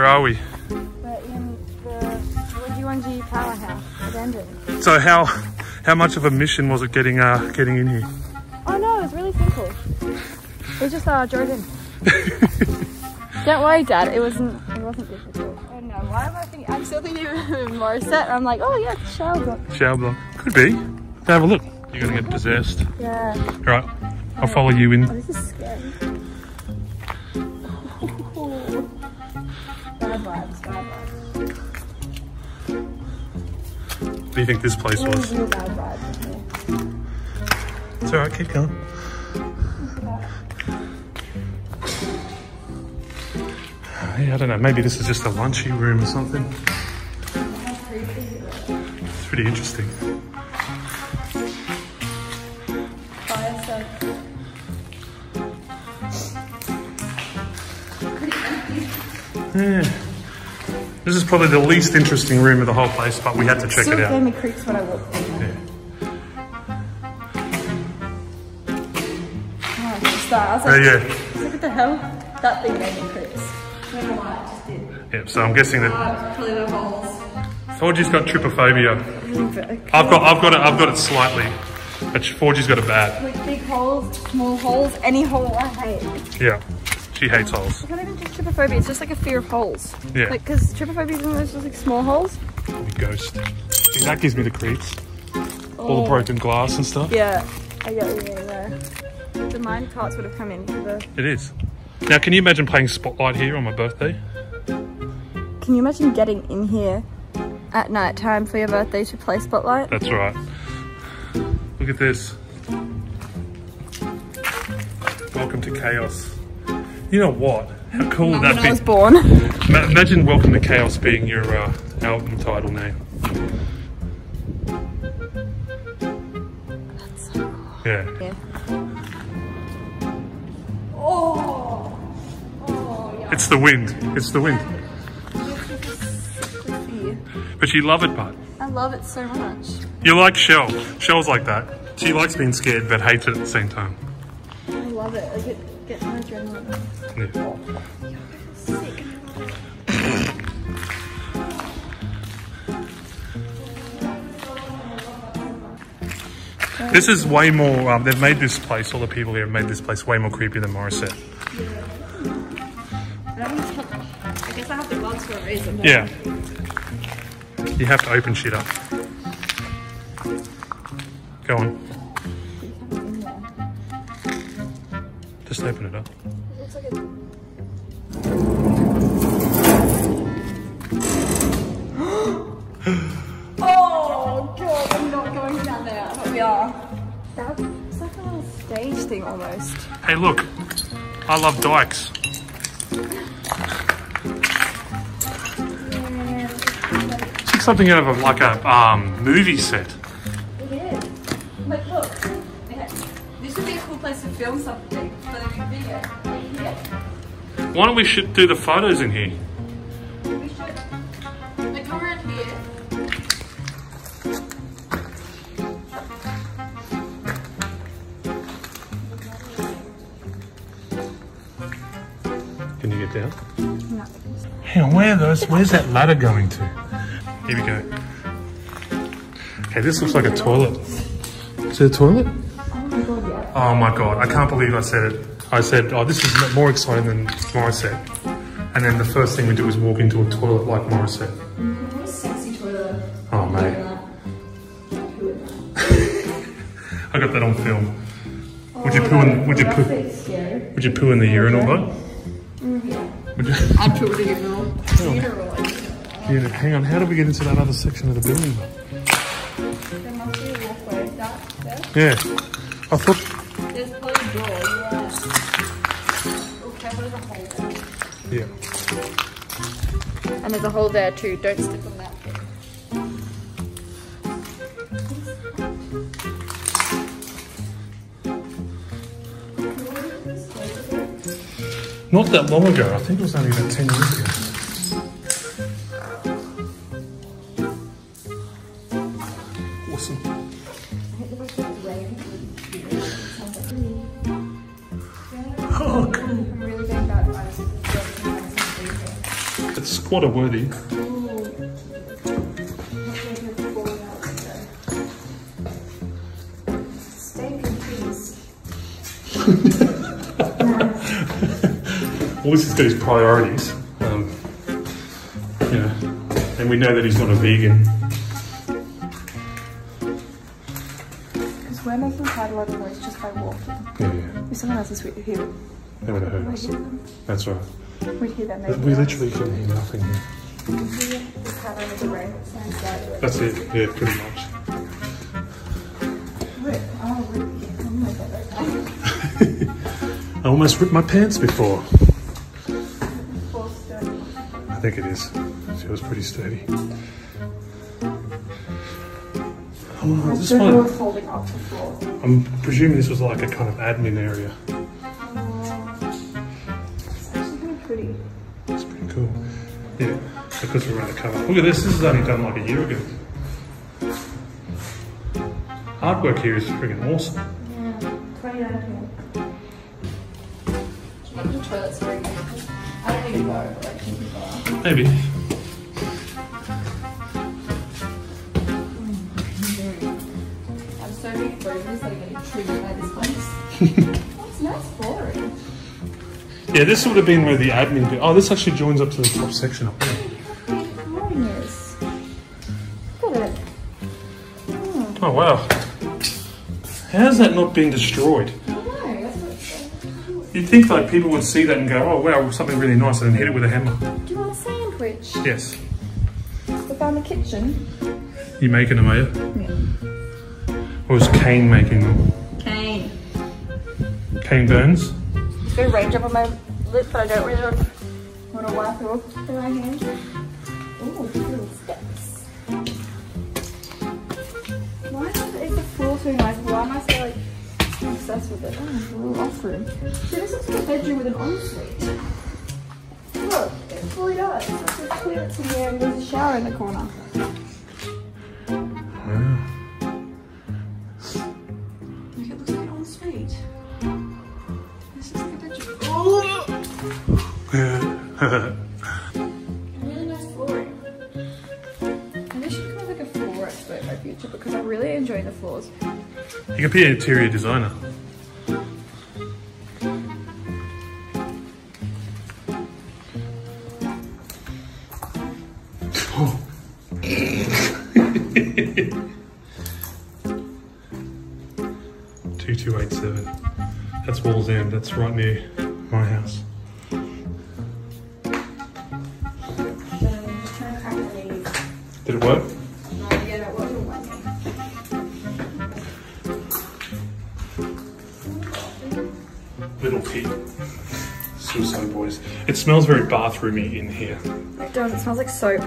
Where are we? We're in the Wangi powerhouse abandoned. So how how much of a mission was it getting uh getting in here? Oh no, it was really simple. We just uh, drove in. Don't worry, Dad. It wasn't. It wasn't difficult. I don't know. Why am I thinking? I'm still thinking of Morisset. I'm like, oh yeah, it's shower block. Shower block. Could be. Have a look. You're gonna get possessed. Yeah. All right. I'll follow you Oh, in. this is scary. Do you think this place was? Real bad vibes in here. It's all right. Keep going. Yeah, I don't know. Maybe this is just a lunchy room or something. It's pretty interesting. Fire. Yeah. This is probably the least interesting room of the whole place, but we had to check Still it gave out. me creeps when I walked in. Yeah. Oh, it's just that. I was Uh, like, yeah. the hell? That thing made me creeps. I don't why, it just did. Yeah. So I'm guessing that Uh, holes. Forgy's got trypophobia. I've got, I've got it, I've got it slightly. But Forgy's got it bad. Like big holes, small holes, any hole I hate. Yeah. She hates holes. It's not even just trypophobia, it's just like a fear of holes. Yeah. Like, because trypophobia isn't those just like small holes? You ghost. See, that gives me the creeps. All Oh. the broken glass and stuff. Yeah, I get what you mean there. The mine carts would have come in for the. It is. Now, can you imagine playing Spotlight here on my birthday? Can you imagine getting in here at night time for your birthday to play Spotlight? That's right. Look at this. Welcome to chaos. You know what? How cool would When that I was born. Ma- Imagine Welcome to Chaos being your uh, album title name. That's so cool. Yeah. Yeah. Oh! Oh, yeah. It's the wind. It's the wind. But you love it, bud. I love it so much. you like Shell. Shell's like that. She likes being scared but hates it at the same time. I love it. I get, get my adrenaline. Yeah. This is way more. Um, they've made this place. All the people here have made this place way more creepy than Morisset. I guess I have the gloves for a reason. but- Yeah. You have to open shit up. Go on. Just open it up. A oh god, I'm not going down there, but we are. That's like a little stage thing almost. Hey, look. I love dykes. It's like something out of a, like a um, movie set. It is. Like, look. Would be a cool place to film something for the video. Yeah. Why don't we should do the photos in here? We should. Like, come around here. Can you get down? No. Hang on, where are those? Where's that ladder going to? Here we go. Okay, this looks like a toilet. Is it a toilet? Oh my god, yeah. Oh my god, I can't believe I said it. I said, oh, this is more exciting than Morisset. And then the first thing we do is walk into a toilet like Morisset. What a sexy toilet. Oh, mate. I got that on film. Would you oh, poo in, would you poo, would you poo in the urinal though? Mm, would you? I'd put it in your funeral. Yeah, hang on, how do we get into that other section of the building? There must be a walkway. That there? Yeah, I thought, There's probably a door, yeah. Okay, there's a hole there. yeah. And there's a hole there too. Don't step on that. Not that long ago, I think it was only about 10 years ago. It's water worthy. Well, this has got his priorities. Um, you know, and we know that he's not a vegan. Because we're making quite a lot of noise just by walking. Yeah, yeah. If someone else is here, They would have heard we'd us. That's right. Hear them. But we literally can hear nothing here. The pattern of the rain that sounds like That's it. Yeah, pretty much. Rip. Rip. My god, okay. I almost ripped my pants before. I think it is. She was pretty sturdy. Oh, this one. folding off the. I'm presuming this was like a kind of admin area. Because we're around the cover. Look at this. This is only done like a year ago. Artwork here is freaking awesome. Yeah. 2019. The toilet's very. I don't but can. Maybe. I'm so many photos that are getting triggered by this place. Nice flooring. Yeah, this would have been where the admin bit. Oh, this actually joins up to the top section up there. Wow. How's that not been destroyed? I know. You'd think like people would see that and go, oh wow, something really nice, and then hit it with a hammer. do you want a sandwich? Yes. We found the kitchen. You making them, are you? Yeah. Or was Kane making them? Cane. Kane Burns? It's got a range up on my lip, but I don't really want to wipe it off with my hand. Ooh, with it? Oh, a little off room. See, this looks like a bedroom with an ensuite. Look, it fully does. There's a toilet in there and there's a shower in the corner. Look, it looks like an ensuite. This is like a bedroom. Oh! Future because I really enjoy the floors. you can be an interior designer. That's right near my house. Just trying to crack my knees. Did it work? No, yeah, that wasn't my knee. Little Pete. Suicide Boys. It smells very bathroomy in here. It does, it smells like soap.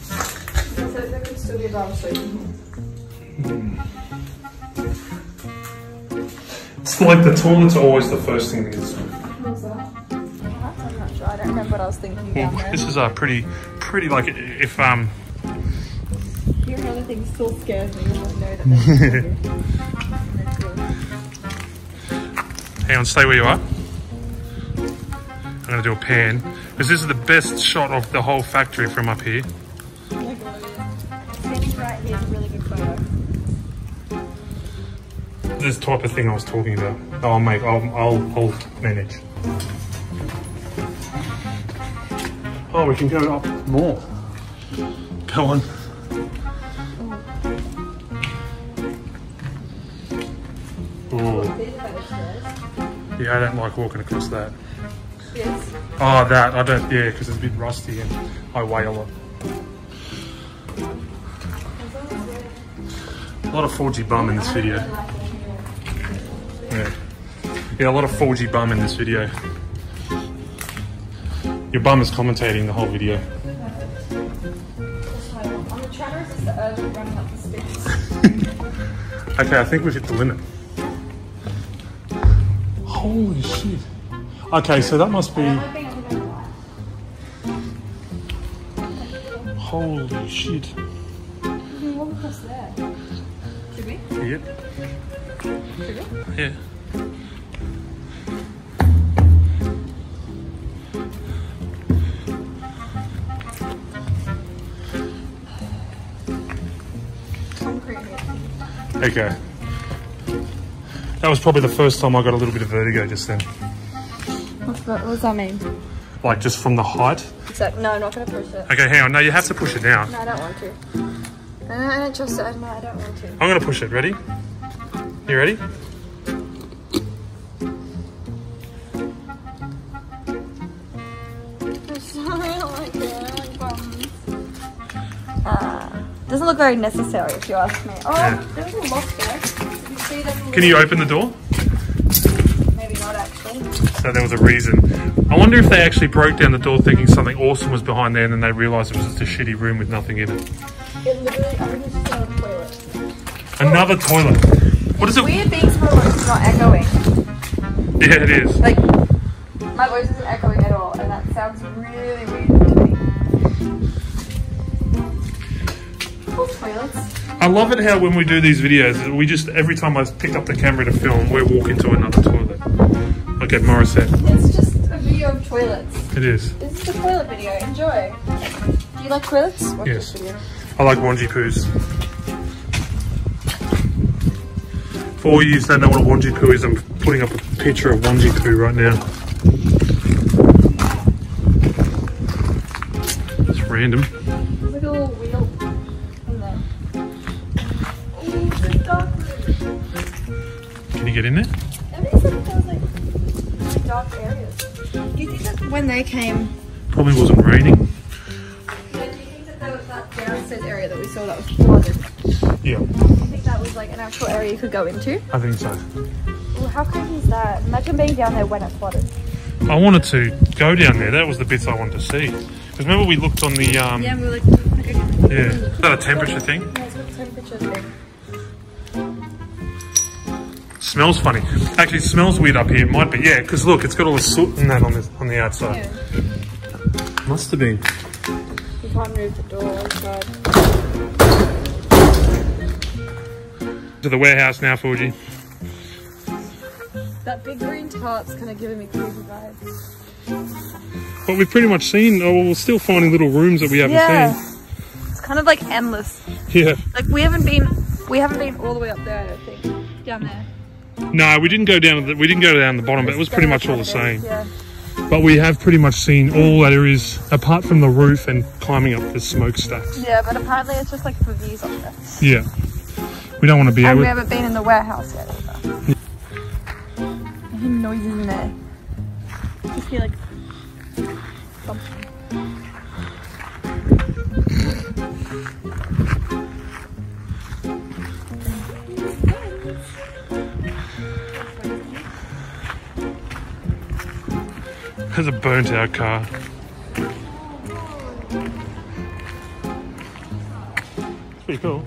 So there could still be a bar of soap in here. It's like the toilets are always the first thing that gets smelled. I'm not sure. I don't remember what I was thinking Well, down there. this is a pretty, pretty like if um. Your other thing still scares me. You don't know that Hang on, stay where you are. I'm gonna do a pan because this is the best shot of the whole factory from up here. Standing This type of thing I was talking about. I'll make. I'll. I'll. I'll manage. Oh, we can go up more. Go on. Ooh. These are better stairs. Yeah, I don't like walking across that. Yes. Oh, that I don't. Yeah, because it's a bit rusty and I weigh a lot. A lot of 4G bum in this video. Yeah. Yeah, a lot of 4G bum in this video. Your bum is commentating the whole video. On the chatter, is this the urgent running up the stairs? Okay, I think we've hit the limit. Holy shit. Okay, so that must be. I think I'm gonna lie. Holy shit. We can walk across there. Should we? Yep. Yeah. Okay. That was probably the first time I got a little bit of vertigo just then. What, what does that mean? Like just from the height? Exactly. No, I'm not going to push it. Okay, hang on. No, you have to push it now. No, I don't want to. I don't, I don't trust it. No, I don't want to. I'm going to push it. Ready? You ready? Uh, doesn't look very necessary if you ask me. Oh, Yeah. there's a lock there. Can you see there's you open the door? Maybe not actually. So there was a reason. I wonder if they actually broke down the door thinking something awesome was behind there and then they realised it was just a shitty room with nothing in it. It literally, I think it's just a toilet. Another toilet. What is it? Weird things my voice is not echoing. Yeah, it is. Like, my voice isn't echoing at all, and that sounds really weird to me. Toilets. I love it how when we do these videos, we just, every time I pick up the camera to film, we're walking to another toilet. Like at Morisset. It's just a video of toilets. It is. This is the toilet video. Enjoy. Do you like toilets? Yes. video. I like Wangi poos. All you that know what a Wangi poo is, I'm putting up a picture of Wangi poo right now. It's random. There's like a little wheel. Oh, it's a dark room. Can you get in there? Everything said there was like really dark areas. Do you think that when they came, Probably wasn't raining. do you think that that downstairs area that we saw that was flooded? Yeah, like an actual area you could go into? I think so. Well, how crazy is that? Imagine being down there when it flooded. I wanted to go down there. That was the bits I wanted to see. Because remember we looked on the, um, Yeah, yeah. we were like, okay. Is that a temperature thing? Yeah, it's got a temperature thing. Smells funny. Actually, it smells weird up here. It might be, yeah, because look, it's got all the soot and that on the, on the outside. Yeah. Must have been. You can't move the door inside. To the warehouse now, Fuji. That big green tarp's kind of giving me creepy vibes. But we've pretty much seen, oh, well, we're still finding little rooms that we haven't Yeah. It's kind of like endless. Yeah. Like we haven't been, we haven't been all the way up there. I don't think down there. No, we didn't go down. The, we didn't go down the bottom, but it was pretty much all the same. Yeah. But we have pretty much seen all that there is, apart from the roof and climbing up the smokestacks. Yeah, but apparently it's just like for views up there. Yeah. We don't want to be And we haven't been in the warehouse yet either. I hear noises in there. Just hear like something. There's a burnt out car. It's pretty cool.